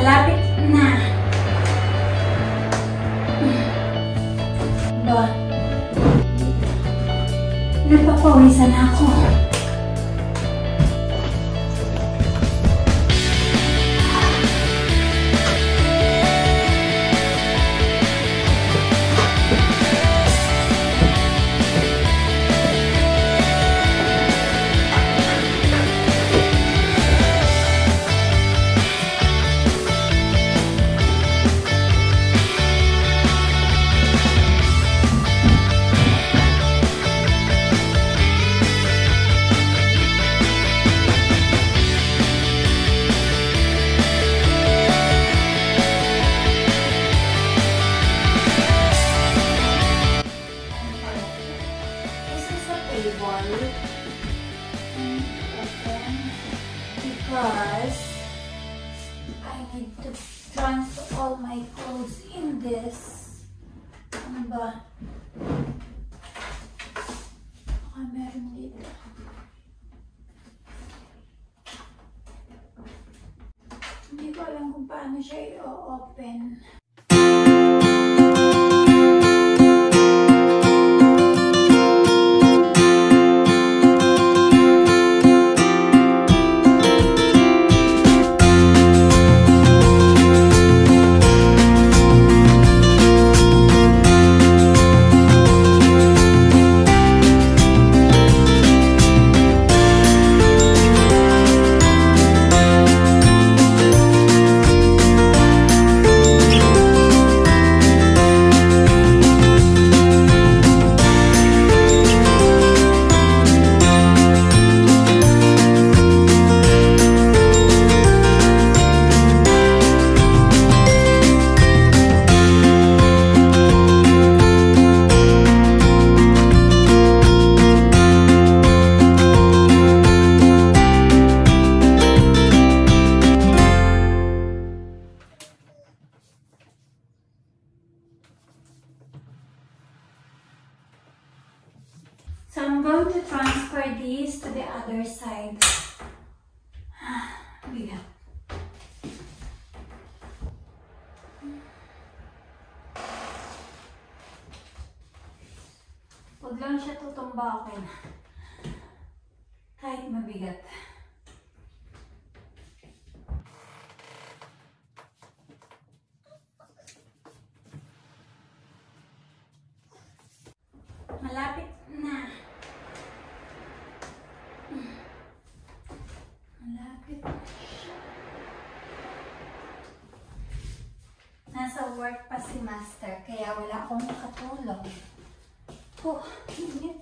Malapit na. Ba? Napapawisan ako. My clothes in this. Ano ba? Baka meron dito. Hindi ko alam kung paano siya i-open. So I'm going to transfer these to the other side. Bigat. Huwag lang siya tutumbakin. Kahit mabigat. Malapit na. Malapit na siya. Nasa work pa si Master, kaya wala akong makatulong. Oh, init.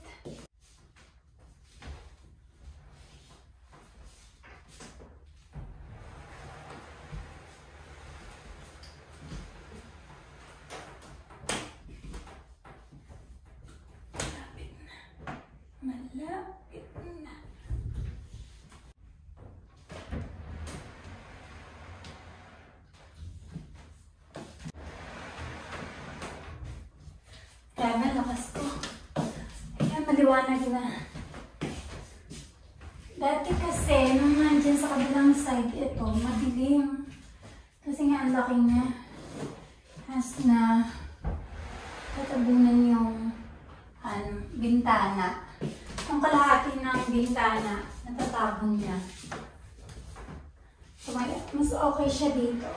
Malapit na. Malapit na. Kaya lakas ko. Kaya maliwanag na. Dati kasi, nung nandyan sa kabilang side, ito, madilim. Kasi nga ang laki niya. Has na tatabunan yung ano, bintana. Ang kalahati ng bintana, natatabon niya. So, mas okay siya dito.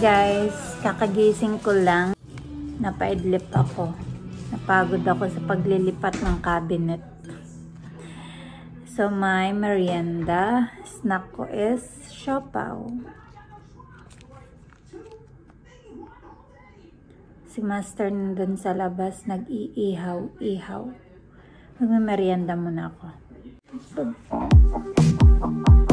guys, kakagising ko lang. Napaidlip ako. Napagod ako sa paglilipat ng cabinet. So, my merienda, snack ko is siopaw. Si Master nandun sa labas, nag-iihaw-ihaw. Magme-merienda muna ako. Thank.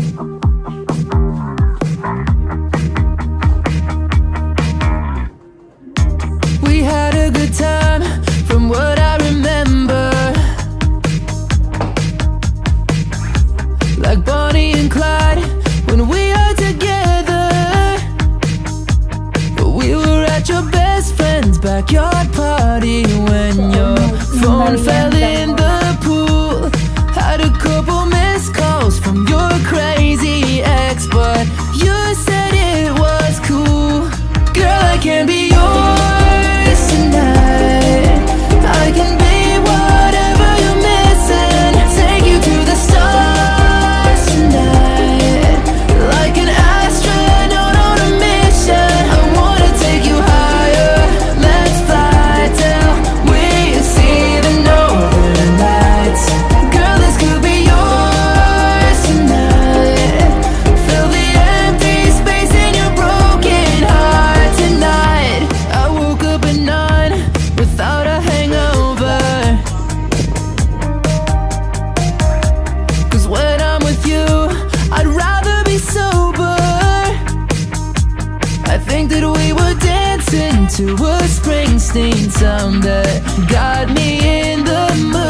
to a Springsteen sound that got me in the mood.